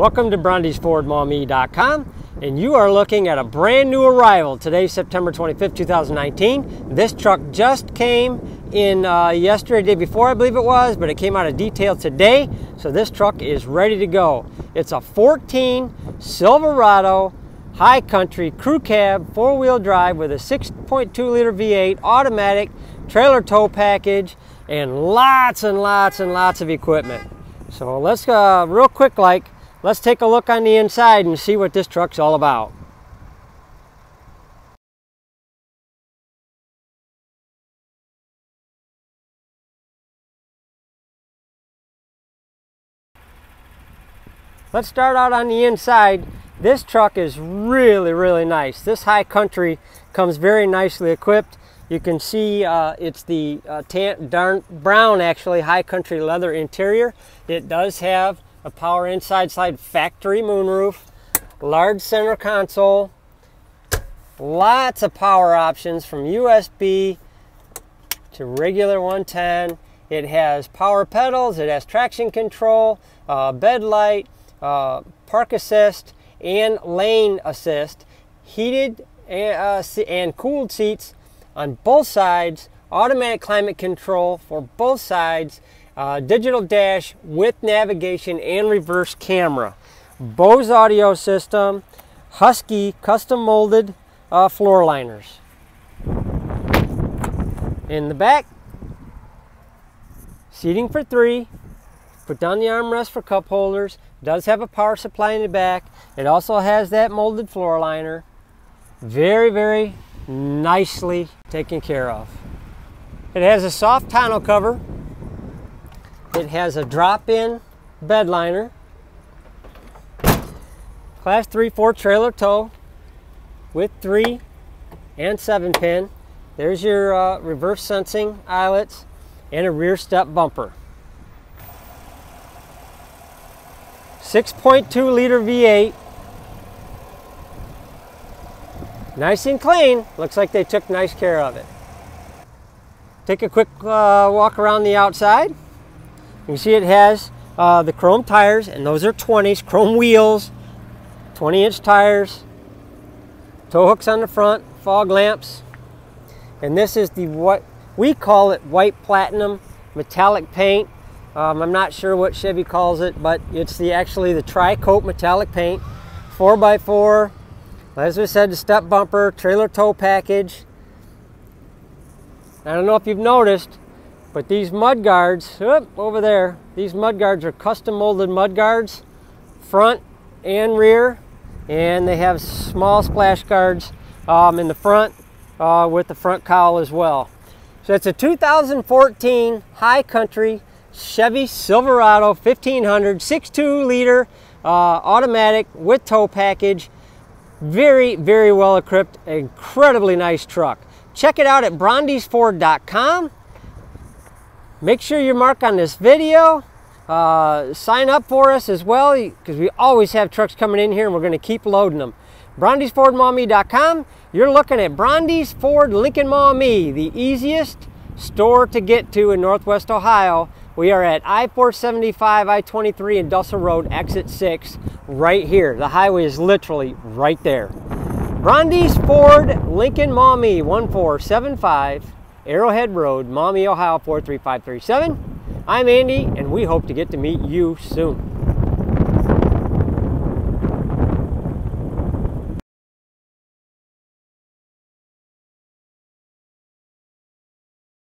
Welcome to BrondesFordMaumee.com and you are looking at a brand new arrival. Today, September 25th, 2019. This truck just came in uh, yesterday, day before I believe it was, but it came out of detail today. So this truck is ready to go. It's a 14 Silverado High Country Crew Cab four-wheel drive with a 6.2 liter V8 automatic trailer tow package and lots and lots and lots of equipment. So let's, uh, real quick like, let's take a look on the inside and see what this truck's all about. Let's start out on the inside. This truck is really, really nice. This High Country comes very nicely equipped. You can see uh, it's the uh, tan, darn, brown actually high country leather interior. It does have a power inside slide factory moonroof, large center console, lots of power options from USB to regular 110. It has power pedals, it has traction control, uh, bed light, uh, park assist, and lane assist, heated and, uh, and cooled seats on both sides, automatic climate control for both sides, uh, digital dash with navigation and reverse camera. Bose audio system, Husky custom molded uh, floor liners. In the back, seating for three, put down the armrest for cup holders, does have a power supply in the back. It also has that molded floor liner. Very, very nicely taken care of. It has a soft tonneau cover. It has a drop-in bed liner. Class 3-4 trailer tow with 3 and 7 pin. There's your uh, reverse sensing eyelets and a rear step bumper. 6.2 liter V8 Nice and clean. Looks like they took nice care of it. Take a quick uh, walk around the outside. You can see it has uh, the chrome tires, and those are 20s, chrome wheels, 20 inch tires, tow hooks on the front, fog lamps. And this is the what we call it white platinum metallic paint. Um, I'm not sure what Chevy calls it, but it's the actually the tri-coat metallic paint. 4x4 as we said, the step bumper, trailer tow package. I don't know if you've noticed, but these mud guards, over there, these mud guards are custom molded mud guards, front and rear, and they have small splash guards um, in the front uh, with the front cowl as well. So it's a 2014 High Country Chevy Silverado 1500 6.2 liter uh, automatic with tow package. Very, very well equipped, incredibly nice truck. Check it out at brondesford.com. Make sure you mark on this video. Uh, sign up for us as well because we always have trucks coming in here and we're going to keep loading them. BrondesFordMaumee.com. You're looking at Brondes Ford Lincoln Maumee, the easiest store to get to in Northwest Ohio. We are at I-475, I-23 and Dussel Road, exit 6, right here. The highway is literally right there. Brondes Ford Lincoln Maumee, 1475 Arrowhead Road, Maumee, Ohio, 43537. I'm Andy, and we hope to get to meet you soon.